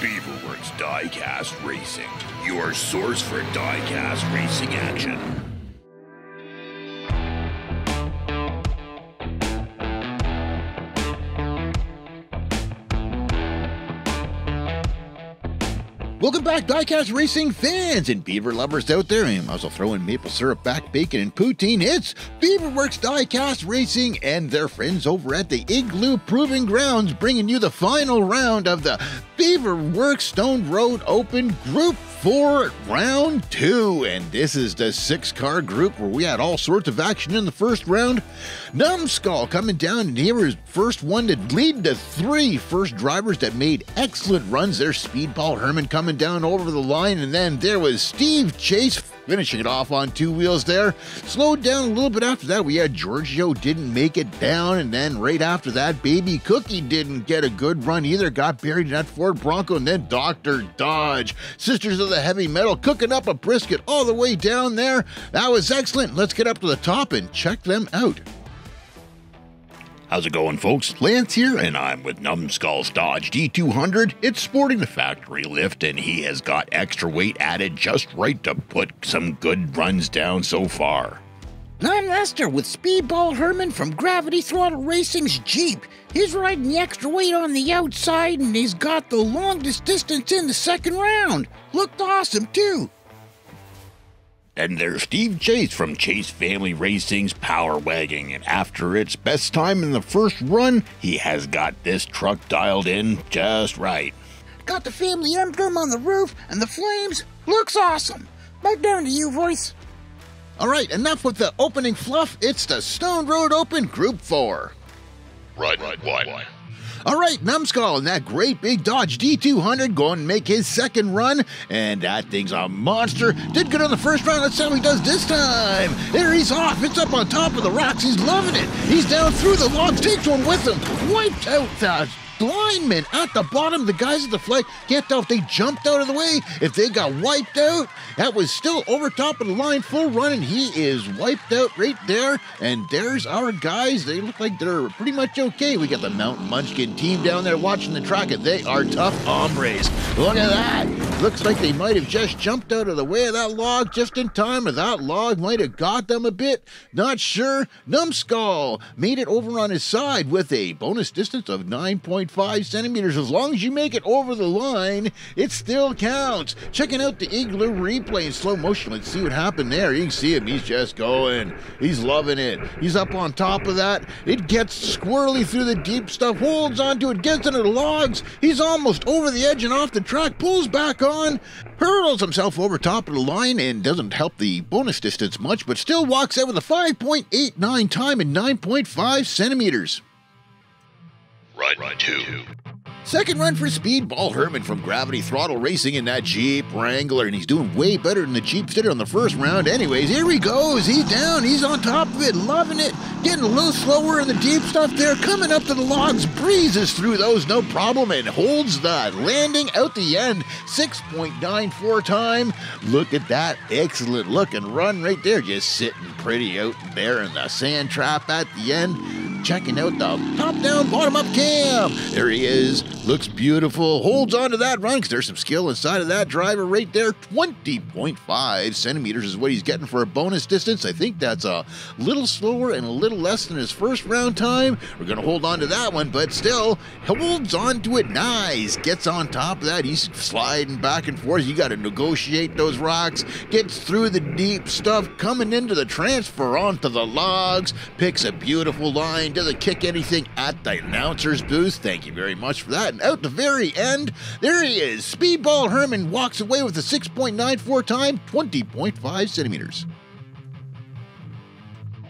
Beaverworx Diecast Racing, your source for diecast racing action. Welcome back, Diecast Racing fans and Beaver lovers out there. And also throwing maple syrup, back bacon, and poutine. It's Beaverworx Diecast Racing and their friends over at the Igloo Proving Grounds bringing you the final round of the Beaverworx Stoned Road Open Group 4 Round 2. And this is the six car group where we had all sorts of action in the first round. Numbskull coming down, and was first one to lead the three first drivers that made excellent runs there. Speedball Hearman coming down over the line, and then there was Steve Chase finishing it off on two wheels there. Slowed down a little bit after that. We had Georgio didn't make it down, and then right after that, Baby Cookie didn't get a good run either. Got buried in that Ford Bronco, and then Dr. Dodge, Sisters of the Heavy Metal, cooking up a brisket all the way down there. That was excellent. Let's get up to the top and check them out. How's it going, folks? Lance here, and I'm with Numbskull's Dodge D200. It's sporting the factory lift, and he has got extra weight added just right to put some good runs down so far. I'm Lester with Speedball Hearman from Gravity Throttle Racing's Jeep. He's riding the extra weight on the outside and he's got the longest distance in the second round. Looked awesome, too. And there's Steve Chase from Chase Family Racing's Power Wagon. And after its best time in the first run, he has got this truck dialed in just right. Got the family emblem on the roof and the flames. Looks awesome. Back down to you, voice. All right, enough with the opening fluff. It's the Stoned Road Open Group 4. Right, right, one. All right, Numbskull and that great big Dodge D200 going to make his second run, and that thing's a monster. Did good on the first round. Let's see how he does this time. There he's off. It's up on top of the rocks. He's loving it. He's down through the logs. Takes one with him. Wiped out the linemen at the bottom. The guys at the flag can't tell if they jumped out of the way, if they got wiped out. That was still over top of the line, full run, and he is wiped out right there. And there's our guys. They look like they're pretty much okay. We got the Mountain Munchkin team down there watching the track, and they are tough hombres. Look at that. Looks like they might have just jumped out of the way of that log just in time, or that log might have got them a bit. Not sure. Numbskull made it over on his side with a bonus distance of 9.5 centimeters. As long as you make it over the line, it still counts. Checking out the Igloo replay in slow motion. Let's see what happened there. You can see him. He's just going. He's loving it. He's up on top of that. It gets squirrely through the deep stuff, holds onto it, gets into the logs. He's almost over the edge and off the track, pulls back on, hurdles himself over top of the line, and doesn't help the bonus distance much, but still walks out with a 5.89 time and 9.5 centimeters. Right, right, two. Second run for Speedball Hearman from Gravity Throttle Racing in that Jeep Wrangler, and he's doing way better than the Jeep did on the first round. Anyways, here he goes. He's down. He's on top of it, loving it. Getting a little slower in the deep stuff there. Coming up to the logs, breezes through those no problem, and holds the landing out the end. 6.94 time. Look at that excellent looking run right there. Just sitting pretty out there in the sand trap at the end checking out the top down, bottom up cam. There he is. Looks beautiful. Holds on to that run because there's some skill inside of that driver right there. 20.5 centimeters is what he's getting for a bonus distance. I think that's a little slower and a little less than his first round time. We're going to hold on to that one, but still holds on to it nice. Gets on top of that. He's sliding back and forth. You got to negotiate those rocks. Gets through the deep stuff, coming into the transfer onto the logs. Picks a beautiful line doesn't kick anything at the announcer's booth. Thank you very much for that. And out the very end, there he is. Speedball Hearman walks away with a 6.94 time, 20.5 centimeters.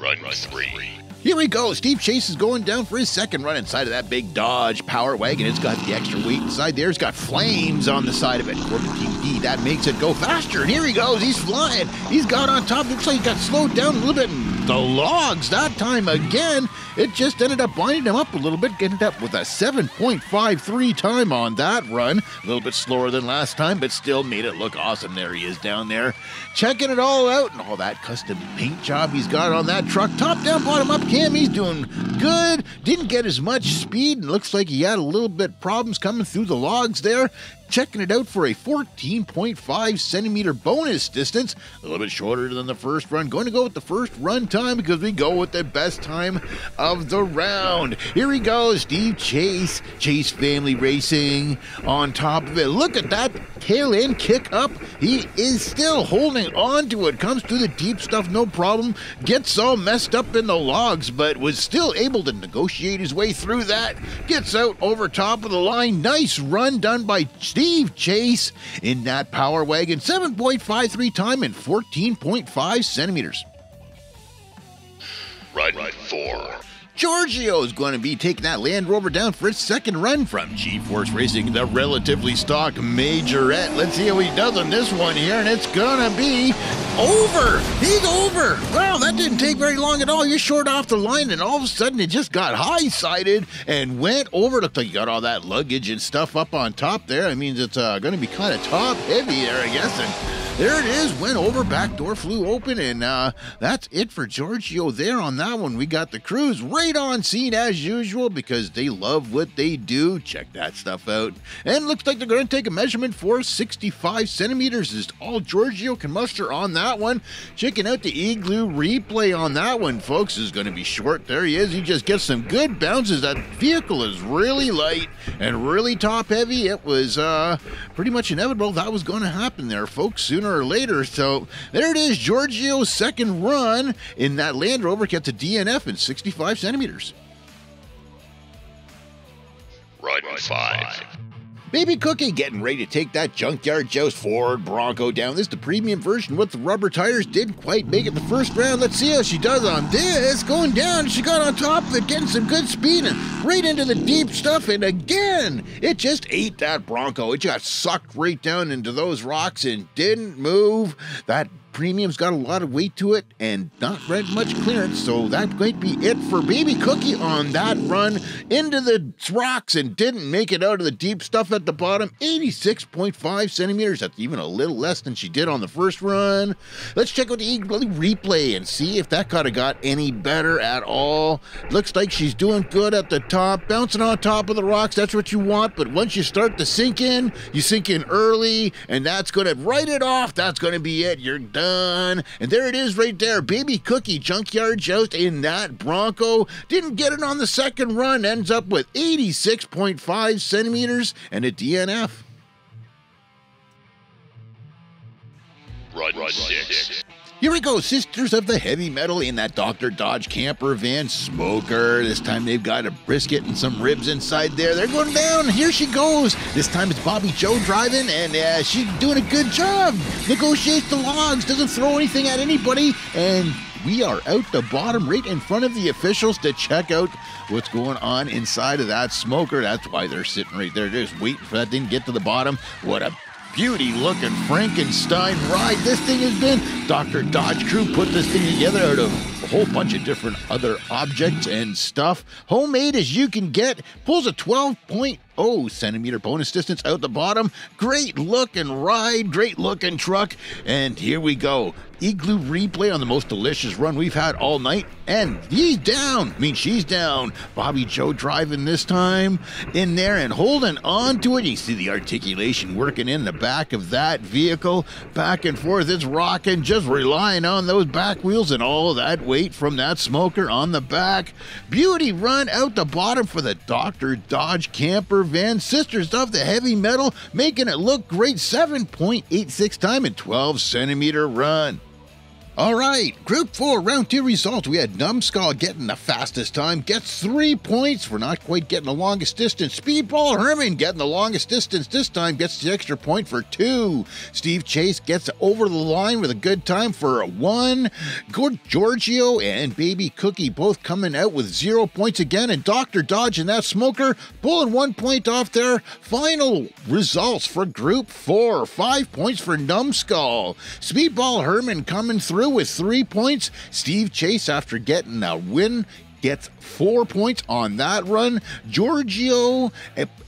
Run, run, three. Here we go. Steve Chase is going down for his second run inside of that big Dodge Power Wagon. It's got the extra weight inside there. It's got flames on the side of it. Corbin that makes it go faster. And here he goes. He's flying. He's got on top. Looks like he got slowed down a little bit. The logs that time again. It just ended up binding him up a little bit. Ended up with a 7.53 time on that run. A little bit slower than last time, but still made it look awesome. There he is down there. Checking it all out and all that custom paint job he's got on that truck. Top down, bottom up cam. He's doing good. Didn't get as much speed and looks like he had a little bit problems coming through the logs there. Checking it out for a 14.5 centimeter bonus distance, a little bit shorter than the first run. Going to go with the first run time because we go with the best time of the round. Here he goes, Steve Chase, Chase Family Racing on top of it. Look at that tail end kick up. He is still holding on to it. Comes through the deep stuff, no problem. Gets all messed up in the logs, but was still able to negotiate his way through that. Gets out over top of the line. Nice run done by Steve Chase in that power wagon. 7.53 time and 14.5 centimeters. Run, run four. Georgio is going to be taking that Land Rover down for its second run from G-Force Racing, the relatively stock majorette. Let's see how he does on this one here, and it's gonna be over. He's over. Well, that didn't take very long at all. You're short off the line, and all of a sudden it just got high-sided and went over. Looked like you got all that luggage and stuff up on top there. I mean, it's uh, going to be kind of top heavy there, I guess. And there it is. Went over, back door flew open, and uh, that's it for Georgio there on that one. We got the crews right on scene as usual because they love what they do. Check that stuff out. And looks like they're going to take a measurement for 65 centimeters. Is all Georgio can muster on that one. Checking out the igloo replay on that one, folks, is going to be short. There he is. He just gets some good bounces. That vehicle is really light and really top heavy. It was uh, pretty much inevitable that was going to happen there, folks. Sooner or later. So there it is, Georgio's second run in that Land Rover gets a DNF in 65 centimeters. Run five. Baby Cookie getting ready to take that Junkyard Joust Ford Bronco down. This is the premium version with the rubber tires. Didn't quite make it the first round. Let's see how she does on this. Going down, she got on top of it, getting some good speed and right into the deep stuff. And again, it just ate that Bronco. It just sucked right down into those rocks and didn't move. That premium's got a lot of weight to it and not very much clearance, so that might be it for Baby Cookie on that run into the rocks and didn't make it out of the deep stuff at the bottom. 86.5 centimeters. That's even a little less than she did on the first run. Let's check out the Igloo replay and see if that could have got any better at all. Looks like she's doing good at the top, bouncing on top of the rocks. That's what you want, but once you start to sink in, you sink in early, and that's going to write it off. That's going to be it. You're And there it is right there. Baby Cookie Junkyard Joust in that Bronco. Didn't get it on the second run. Ends up with 86.5 centimeters and a DNF. Run, run six. Here we go, Sisters of the Heavy Metal in that Dr. Dodge camper van smoker. This time they've got a brisket and some ribs inside there. They're going down. Here she goes. This time it's Bobby Joe driving, and uh, she's doing a good job. Negotiates the logs, doesn't throw anything at anybody, and we are out the bottom right in front of the officials to check out what's going on inside of that smoker. That's why they're sitting right there just waiting for that thing to get to the bottom. What a beauty looking Frankenstein ride this thing has been. Dr. Dodge Crew put this thing together out of whole bunch of different other objects and stuff. Homemade as you can get. Pulls a 12.0 centimeter bonus distance out the bottom. Great looking ride, great looking truck. And here we go. Igloo replay on the most delicious run we've had all night. And he's down. I mean, she's down. Bobby Joe driving this time in there and holding on to it. You see the articulation working in the back of that vehicle. Back and forth. It's rocking, just relying on those back wheels and all that weight from that smoker on the back. Beauty run out the bottom for the Dr. Dodge camper van. Sisters of the heavy metal making it look great. 7.86 time and 12 centimeter run. All right, Group 4, Round 2 results. We had Numbskull getting the fastest time, gets three points We're not quite getting the longest distance. Speedball Hearman getting the longest distance this time, gets the extra point for two. Steve Chase gets over the line with a good time for one. Good Georgio and Baby Cookie both coming out with zero points again, and Dr. Dodge and that smoker pulling one point off their final results for Group 4. Five points for Numbskull. Speedball Hearman coming through with three points. Steve Chase, after getting a win, gets four points on that run. Georgio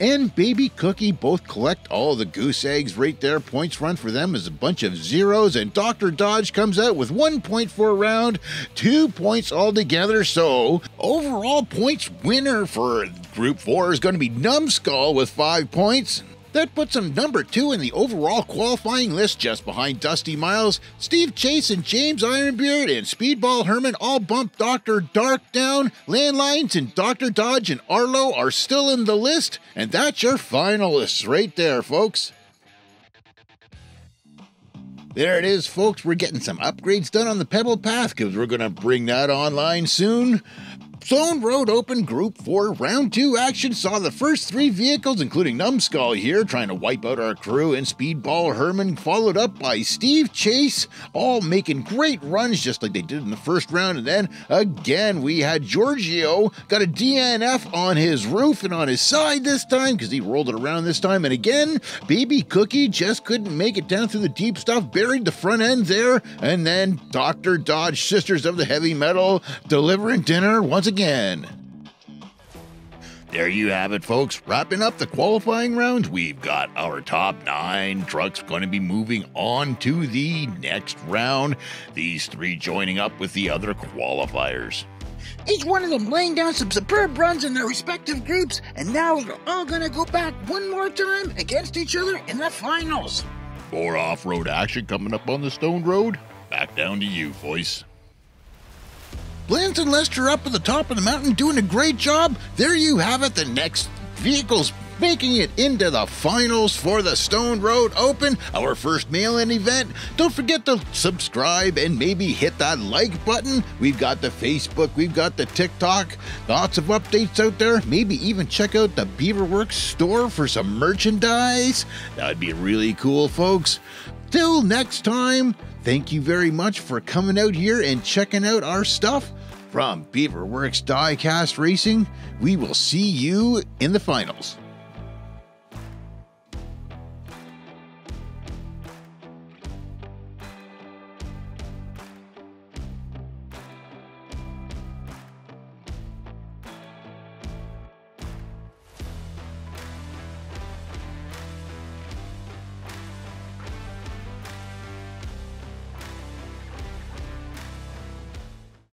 and Baby Cookie both collect all the goose eggs right there. Points run for them is a bunch of zeros, and Dr. Dodge comes out with one point for a round, two points altogether. So, overall points winner for Group 4 is going to be Numbskull with five points. That puts him number two in the overall qualifying list, just behind Dusty Miles. Steve Chase and James Ironbeard and Speedball Hearman all bump Dr. Dark down. Landlines and Dr. Dodge and Arlo are still in the list, and that's your finalists right there, folks. There it is, folks. We're getting some upgrades done on the Pebble Path because we're going to bring that online soon. Stoned Road Open Group 4 Round 2 action saw the first three vehicles, including Numbskull here, trying to wipe out our crew, and Speedball Hearman, followed up by Steve Chase, all making great runs just like they did in the first round. And then again, we had Georgio got a DNF on his roof and on his side this time because he rolled it around this time. And again, Baby Cookie just couldn't make it down through the deep stuff, buried the front end there. And then Dr. Dodge, Sisters of the Heavy Metal, delivering dinner once again again. There you have it, folks. Wrapping up the qualifying rounds, we've got our top nine trucks going to be moving on to the next round. These three joining up with the other qualifiers. Each one of them laying down some superb runs in their respective groups, and now they're all going to go back one more time against each other in the finals. More off road action coming up on the Stone Road. Back down to you, voice. Lance and Lester up at the top of the mountain doing a great job. There you have it, the next vehicles making it into the finals for the Stoned Road Open, our first mail-in event. Don't forget to subscribe and maybe hit that like button. We've got the Facebook, we've got the TikTok, lots of updates out there. Maybe even check out the Beaverworx store for some merchandise. That'd be really cool, folks. Till next time, thank you very much for coming out here and checking out our stuff. From Beaverworx Diecast Racing, we will see you in the finals.